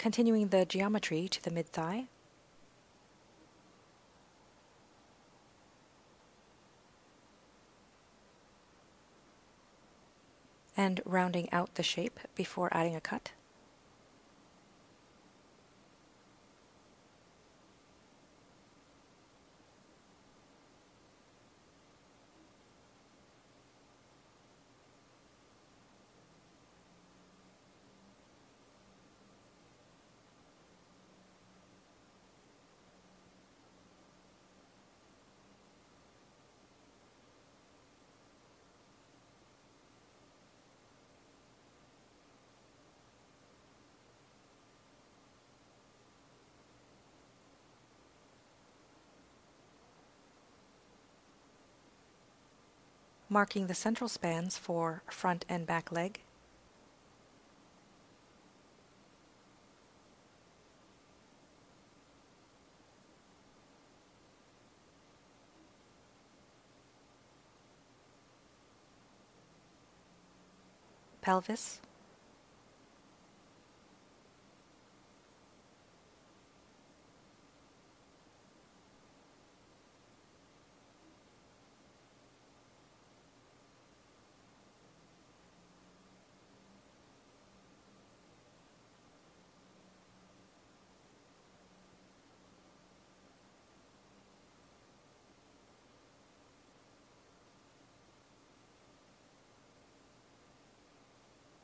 Continuing the geometry to the mid-thigh. And rounding out the shape before adding a cut. Marking the central spans for front and back leg. pelvis,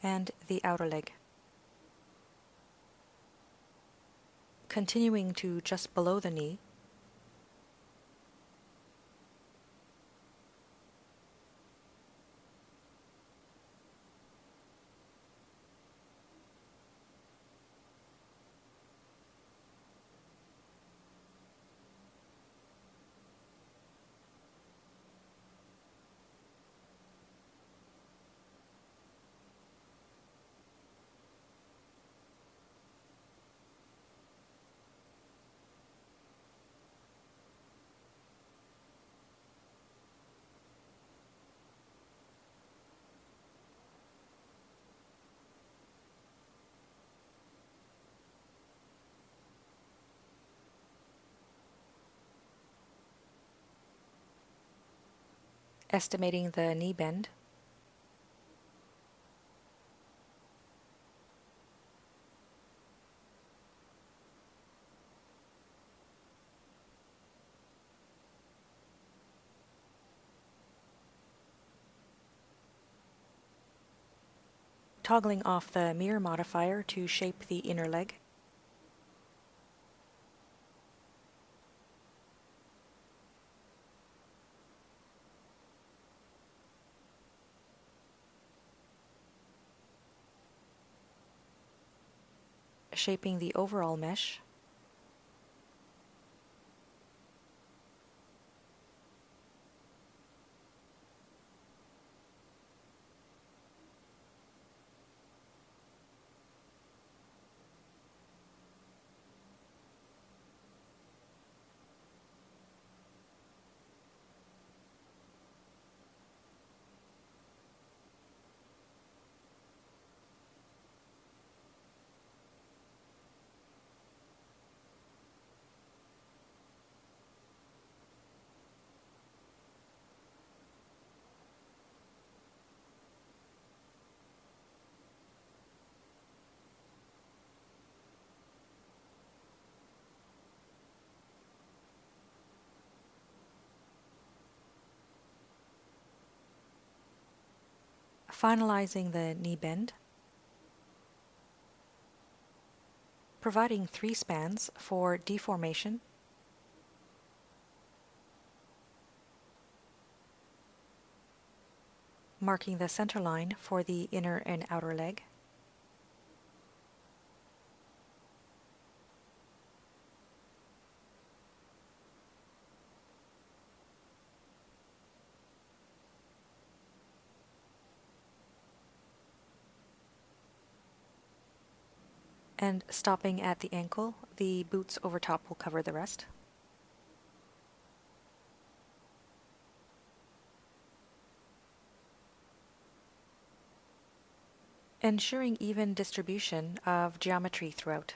and the outer leg. Continuing to just below the knee, estimating the knee bend. Toggling off the mirror modifier to shape the inner leg. Shaping the overall mesh. Finalizing the knee bend, providing three spans for deformation, marking the center line for the inner and outer leg, and stopping at the ankle, the boots over top will cover the rest. Ensuring even distribution of geometry throughout.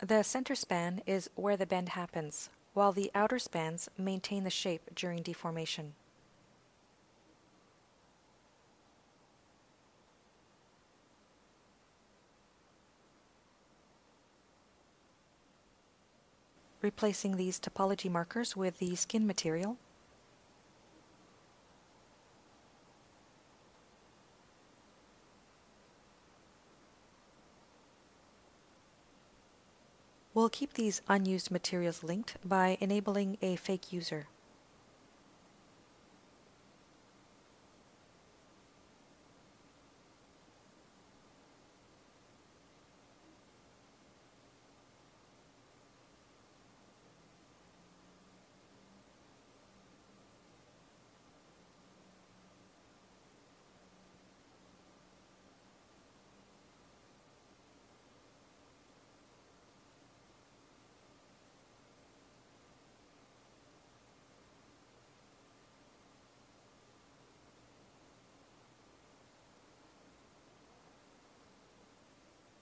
The center span is where the bend happens, while the outer spans maintain the shape during deformation. Replacing these topology markers with the skin material, We'll keep these unused materials linked by enabling a fake user.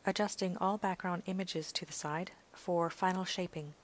Adjusting all background images to the side for final shaping.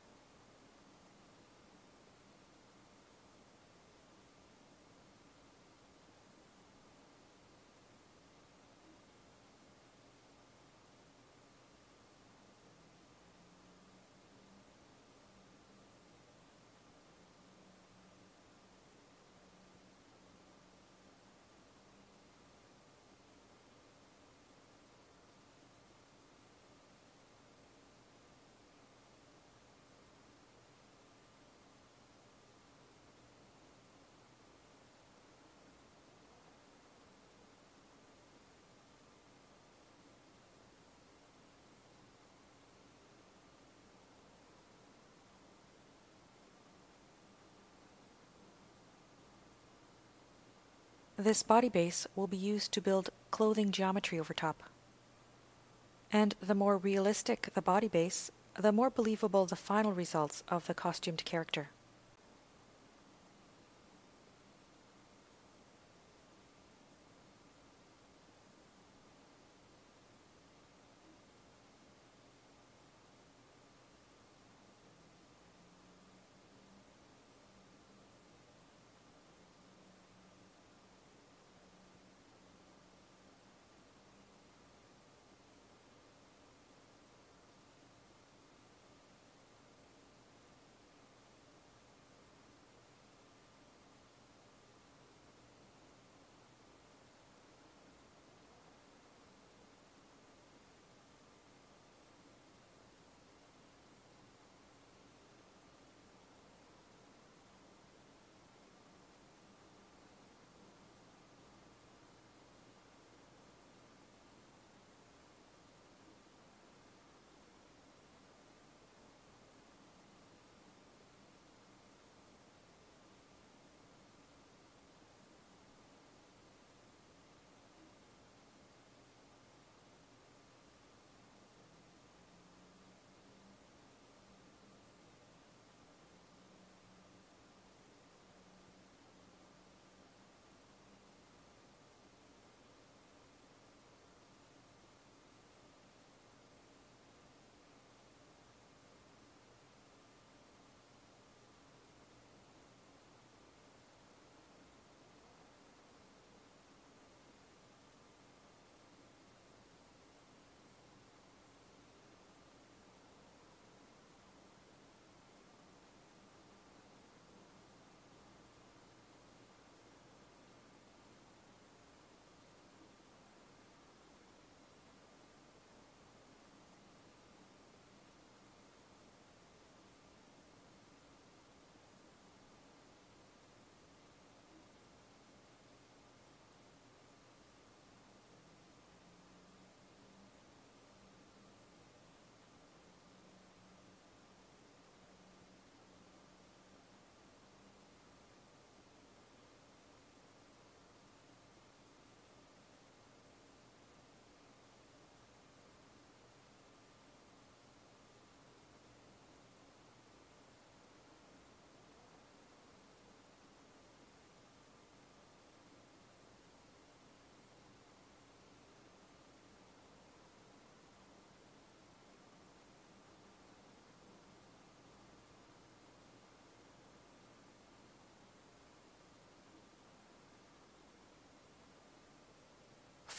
This body base will be used to build clothing geometry over top. And the more realistic the body base, the more believable the final results of the costumed character.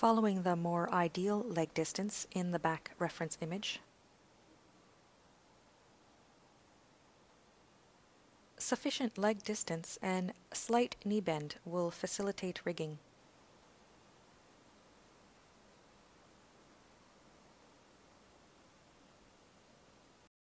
Following the more ideal leg distance in the back reference image. Sufficient leg distance and slight knee bend will facilitate rigging.